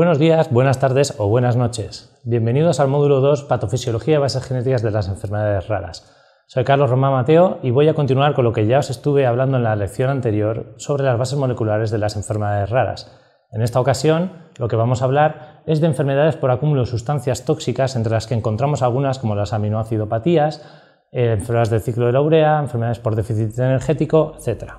Buenos días, buenas tardes o buenas noches. Bienvenidos al módulo 2 Patofisiología y bases genéticas de las enfermedades raras. Soy Carlos Román Mateo y voy a continuar con lo que ya os estuve hablando en la lección anterior sobre las bases moleculares de las enfermedades raras. En esta ocasión, lo que vamos a hablar es de enfermedades por acúmulo de sustancias tóxicas, entre las que encontramos algunas como las aminoacidopatías, eh, enfermedades del ciclo de la urea, enfermedades por déficit energético, etc.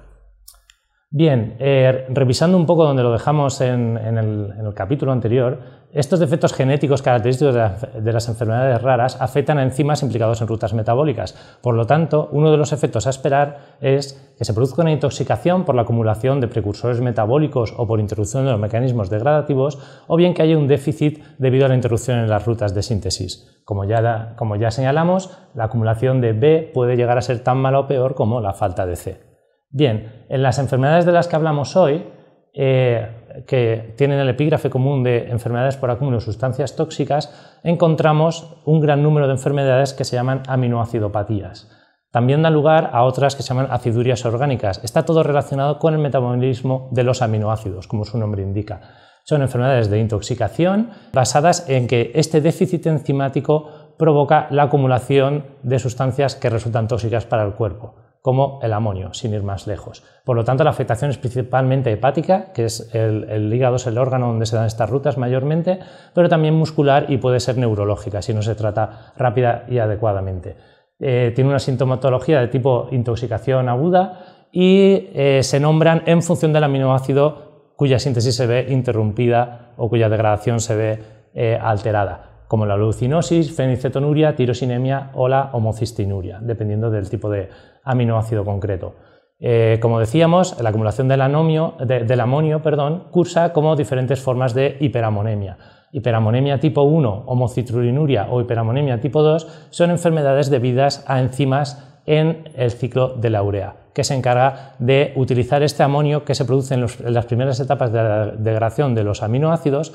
Bien, eh, revisando un poco donde lo dejamos en, el, capítulo anterior, estos defectos genéticos característicos de, las enfermedades raras afectan a enzimas implicados en rutas metabólicas. Por lo tanto, uno de los efectos a esperar es que se produzca una intoxicación por la acumulación de precursores metabólicos o por interrupción de los mecanismos degradativos, o bien que haya un déficit debido a la interrupción en las rutas de síntesis. Como ya, como ya señalamos, la acumulación de B puede llegar a ser tan mala o peor como la falta de C. Bien, en las enfermedades de las que hablamos hoy, eh, que tienen el epígrafe común de enfermedades por acúmulo de sustancias tóxicas, encontramos un gran número de enfermedades que se llaman aminoacidopatías. También da lugar a otras que se llaman acidurias orgánicas. Está todo relacionado con el metabolismo de los aminoácidos, como su nombre indica. Son enfermedades de intoxicación basadas en que este déficit enzimático provoca la acumulación de sustancias que resultan tóxicas para el cuerpo como el amonio, sin ir más lejos. Por lo tanto, la afectación es principalmente hepática, que es el, hígado es el órgano donde se dan estas rutas mayormente, pero también muscular y puede ser neurológica si no se trata rápida y adecuadamente. Eh, tiene una sintomatología de tipo intoxicación aguda y eh, se nombran en función del aminoácido cuya síntesis se ve interrumpida o cuya degradación se ve eh, alterada como la leucinosis, fenicetonuria, tirosinemia o la homocistinuria, dependiendo del tipo de aminoácido concreto. Eh, como decíamos, la acumulación del, amonio perdón, cursa como diferentes formas de hiperamonemia. Hiperamonemia tipo 1, homocitrulinuria o hiperamonemia tipo 2 son enfermedades debidas a enzimas en el ciclo de la urea, que se encarga de utilizar este amonio que se produce en, en las primeras etapas de la degradación de los aminoácidos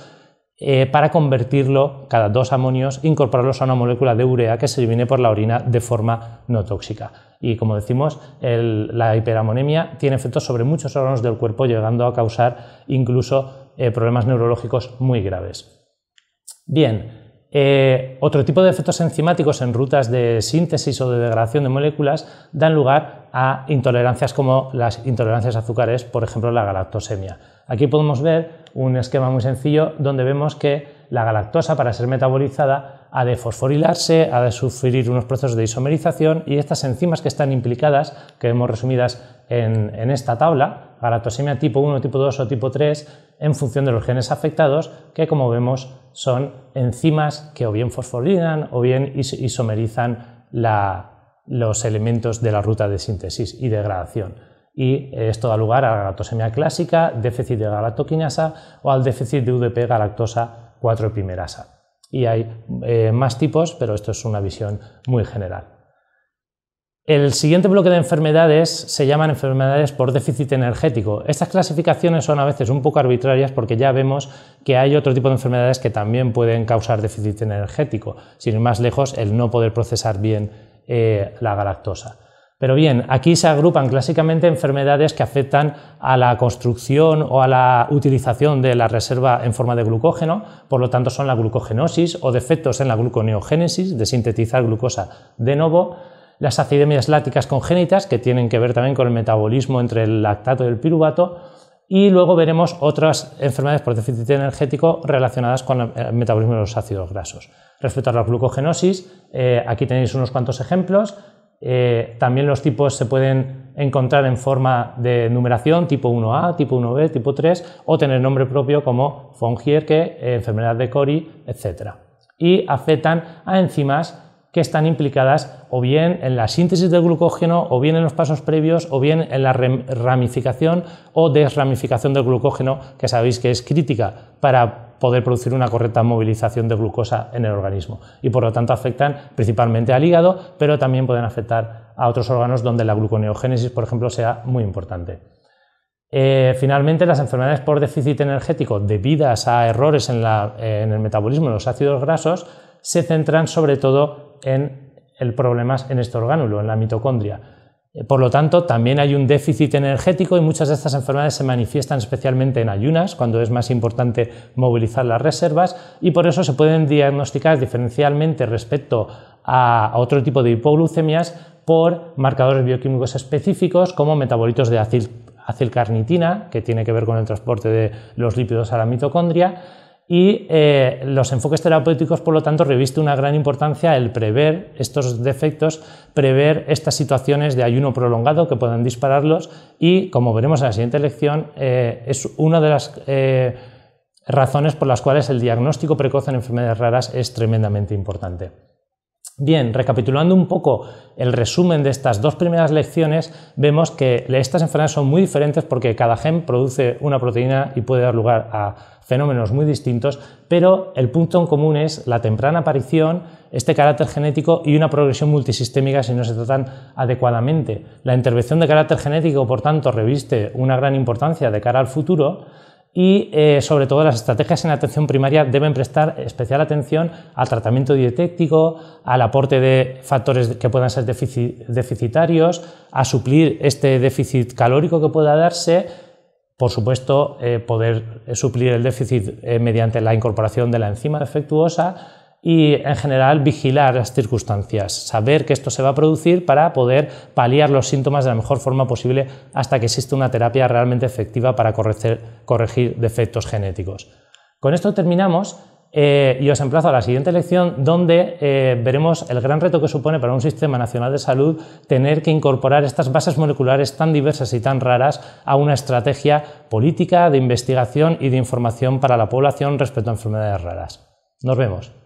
eh, para convertirlo, cada dos amonios, incorporarlos a una molécula de urea que se divide por la orina de forma no tóxica. Y como decimos, la hiperamonemia tiene efectos sobre muchos órganos del cuerpo, llegando a causar incluso eh, problemas neurológicos muy graves. Bien, eh, otro tipo de efectos enzimáticos en rutas de síntesis o de degradación de moléculas dan lugar a intolerancias como las intolerancias a azúcares, por ejemplo la galactosemia. Aquí podemos ver un esquema muy sencillo donde vemos que la galactosa para ser metabolizada ha de fosforilarse, ha de sufrir unos procesos de isomerización y estas enzimas que están implicadas, que vemos resumidas en, esta tabla, galactosemia tipo 1, tipo 2 o tipo 3, en función de los genes afectados, que como vemos son enzimas que o bien fosforilan o bien isomerizan los elementos de la ruta de síntesis y degradación y esto da lugar a la galactosemia clásica, déficit de galactoquinasa o al déficit de UDP galactosa 4 epimerasa. Y hay eh, más tipos, pero esto es una visión muy general. El siguiente bloque de enfermedades se llaman enfermedades por déficit energético. Estas clasificaciones son a veces un poco arbitrarias porque ya vemos que hay otro tipo de enfermedades que también pueden causar déficit energético, sin ir más lejos el no poder procesar bien eh, la galactosa. Pero bien, aquí se agrupan clásicamente enfermedades que afectan a la construcción o a la utilización de la reserva en forma de glucógeno, por lo tanto son la glucogenosis o defectos en la gluconeogénesis, de sintetizar glucosa de nuevo, las acidemias lácticas congénitas, que tienen que ver también con el metabolismo entre el lactato y el piruvato, y luego veremos otras enfermedades por déficit energético relacionadas con el metabolismo de los ácidos grasos. Respecto a la glucogenosis, eh, aquí tenéis unos cuantos ejemplos. Eh, también los tipos se pueden encontrar en forma de numeración tipo 1A, tipo 1B, tipo 3 o tener nombre propio como von Gierke, eh, enfermedad de Cori, etc. Y afectan a enzimas que están implicadas o bien en la síntesis del glucógeno, o bien en los pasos previos, o bien en la ramificación o desramificación del glucógeno, que sabéis que es crítica para poder producir una correcta movilización de glucosa en el organismo. Y por lo tanto afectan principalmente al hígado, pero también pueden afectar a otros órganos donde la gluconeogénesis, por ejemplo, sea muy importante. Eh, finalmente, las enfermedades por déficit energético debidas a errores en, en el metabolismo de los ácidos grasos se centran sobre todo en el problema en este orgánulo, en la mitocondria. Por lo tanto, también hay un déficit energético y muchas de estas enfermedades se manifiestan especialmente en ayunas, cuando es más importante movilizar las reservas, y por eso se pueden diagnosticar diferencialmente respecto a otro tipo de hipoglucemias por marcadores bioquímicos específicos como metabolitos de acilcarnitina, que tiene que ver con el transporte de los lípidos a la mitocondria, y eh, los enfoques terapéuticos, por lo tanto, reviste una gran importancia el prever estos defectos, prever estas situaciones de ayuno prolongado que puedan dispararlos y, como veremos en la siguiente lección, eh, es una de las eh, razones por las cuales el diagnóstico precoz en enfermedades raras es tremendamente importante. Bien, recapitulando un poco el resumen de estas dos primeras lecciones, vemos que estas enfermedades son muy diferentes porque cada gen produce una proteína y puede dar lugar a fenómenos muy distintos, pero el punto en común es la temprana aparición, este carácter genético y una progresión multisistémica si no se tratan adecuadamente. La intervención de carácter genético, por tanto, reviste una gran importancia de cara al futuro y eh, sobre todo las estrategias en atención primaria deben prestar especial atención al tratamiento dietético, al aporte de factores que puedan ser deficitarios, a suplir este déficit calórico que pueda darse, por supuesto, eh, poder suplir el déficit eh, mediante la incorporación de la enzima defectuosa y en general vigilar las circunstancias, saber que esto se va a producir para poder paliar los síntomas de la mejor forma posible hasta que existe una terapia realmente efectiva para corregir, defectos genéticos. Con esto terminamos eh, y os emplazo a la siguiente lección donde eh, veremos el gran reto que supone para un sistema nacional de salud tener que incorporar estas bases moleculares tan diversas y tan raras a una estrategia política de investigación y de información para la población respecto a enfermedades raras. Nos vemos.